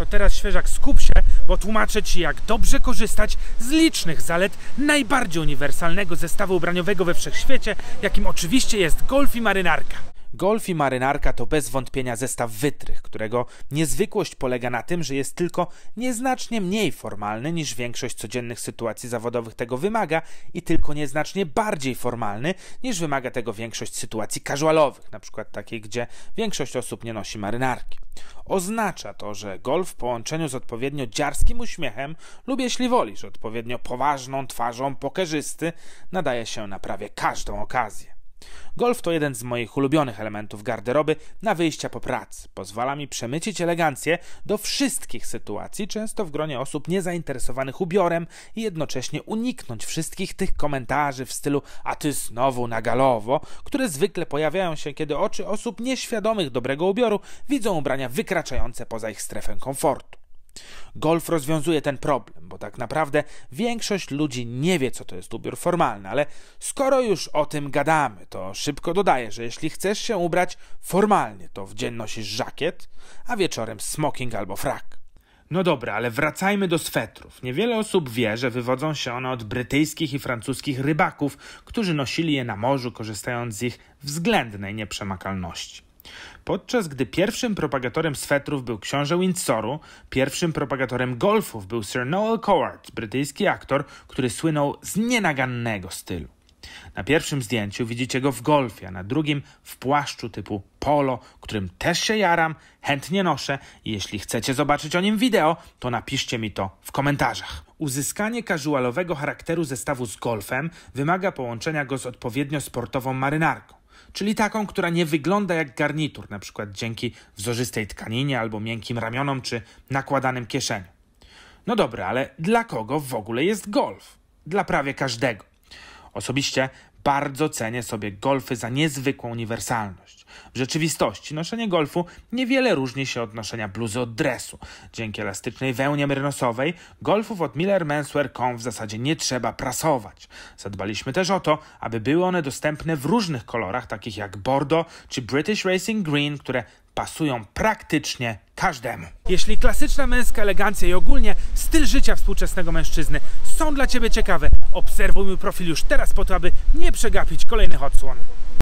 To teraz świeżak skup się, bo tłumaczę Ci jak dobrze korzystać z licznych zalet najbardziej uniwersalnego zestawu ubraniowego we wszechświecie, jakim oczywiście jest golf i marynarka. Golf i marynarka to bez wątpienia zestaw wytrych, którego niezwykłość polega na tym, że jest tylko nieznacznie mniej formalny niż większość codziennych sytuacji zawodowych tego wymaga i tylko nieznacznie bardziej formalny niż wymaga tego większość sytuacji casualowych, na przykład takiej, gdzie większość osób nie nosi marynarki. Oznacza to, że golf w połączeniu z odpowiednio dziarskim uśmiechem lub jeśli wolisz odpowiednio poważną twarzą pokerzysty nadaje się na prawie każdą okazję. Golf to jeden z moich ulubionych elementów garderoby na wyjścia po pracy. Pozwala mi przemycić elegancję do wszystkich sytuacji, często w gronie osób niezainteresowanych ubiorem i jednocześnie uniknąć wszystkich tych komentarzy w stylu a ty znowu na galowo, które zwykle pojawiają się, kiedy oczy osób nieświadomych dobrego ubioru widzą ubrania wykraczające poza ich strefę komfortu. Golf rozwiązuje ten problem, bo tak naprawdę większość ludzi nie wie, co to jest ubiór formalny, ale skoro już o tym gadamy, to szybko dodaję, że jeśli chcesz się ubrać formalnie, to w dzień nosisz żakiet, a wieczorem smoking albo frak. No dobra, ale wracajmy do swetrów. Niewiele osób wie, że wywodzą się one od brytyjskich i francuskich rybaków, którzy nosili je na morzu, korzystając z ich względnej nieprzemakalności. Podczas gdy pierwszym propagatorem swetrów był książę Windsoru, pierwszym propagatorem golfów był Sir Noel Coward, brytyjski aktor, który słynął z nienagannego stylu. Na pierwszym zdjęciu widzicie go w golfie, a na drugim w płaszczu typu polo, którym też się jaram, chętnie noszę i jeśli chcecie zobaczyć o nim wideo, to napiszcie mi to w komentarzach. Uzyskanie casualowego charakteru zestawu z golfem wymaga połączenia go z odpowiednio sportową marynarką czyli taką, która nie wygląda jak garnitur, na przykład dzięki wzorzystej tkaninie albo miękkim ramionom czy nakładanym kieszeniom. No dobra, ale dla kogo w ogóle jest golf? Dla prawie każdego. Osobiście bardzo cenię sobie golfy za niezwykłą uniwersalność. W rzeczywistości noszenie golfu niewiele różni się od noszenia bluzy od dresu. Dzięki elastycznej wełnie merynosowej golfów od Miller Menswear.com w zasadzie nie trzeba prasować. Zadbaliśmy też o to, aby były one dostępne w różnych kolorach, takich jak Bordeaux czy British Racing Green, które pasują praktycznie każdemu. Jeśli klasyczna męska elegancja i ogólnie styl życia współczesnego mężczyzny są dla Ciebie ciekawe, obserwuj mój profil już teraz po to, aby nie przegapić kolejnych odsłon.